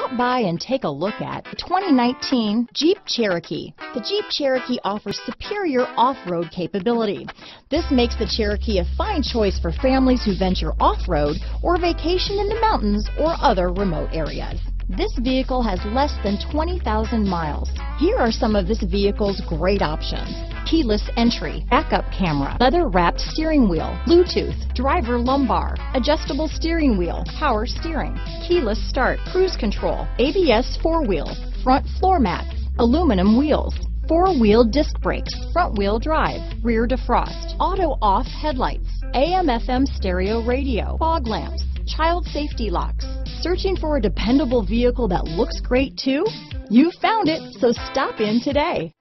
Stop by and take a look at the 2019 Jeep Cherokee. The Jeep Cherokee offers superior off-road capability. This makes the Cherokee a fine choice for families who venture off-road or vacation in the mountains or other remote areas. This vehicle has less than 20,000 miles. Here are some of this vehicle's great options. Keyless entry, backup camera, leather wrapped steering wheel, Bluetooth, driver lumbar, adjustable steering wheel, power steering, keyless start, cruise control, ABS four wheel, front floor mat, aluminum wheels, four-wheel disc brakes, front-wheel drive, rear defrost, auto-off headlights, AM-FM stereo radio, fog lamps, child safety locks. Searching for a dependable vehicle that looks great too? You found it, so stop in today.